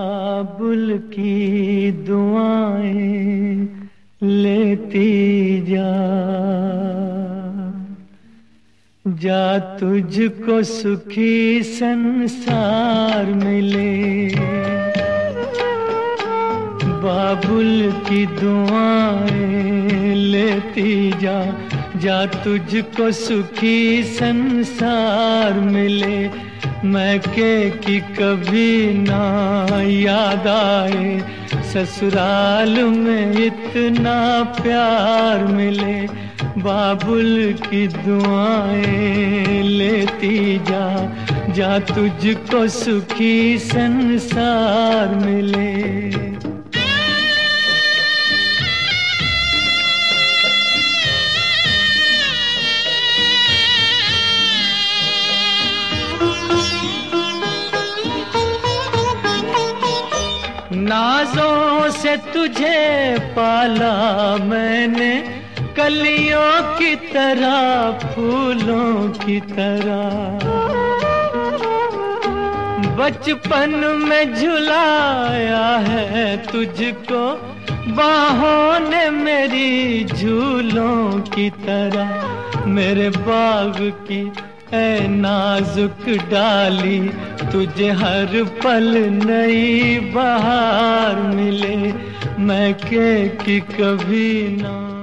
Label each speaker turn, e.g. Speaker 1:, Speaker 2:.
Speaker 1: बाबुल की दुआएँ लेती जा। जा तुझको सुखी संसार मिले। बाबुल की दुआएँ लेती जा। जा तुझको सुखी संसार मिले। मैं के कि कभी ना याद आए। ससुराल में इतना प्यार मिले। बाबुल की दुआएँ लेती जा। जा तुझको सुखी संसार मिले। नाजों से तुझे पाला मैंने, कलियों की तरह, फूलों की तरह। बचपन में झुलाया है तुझको, बाहों ने मेरी झूलों की तरह। मेरे बाग की है नाजुक डाली तुझे हर पल नई बहार मिले। मैं के कि कभी ना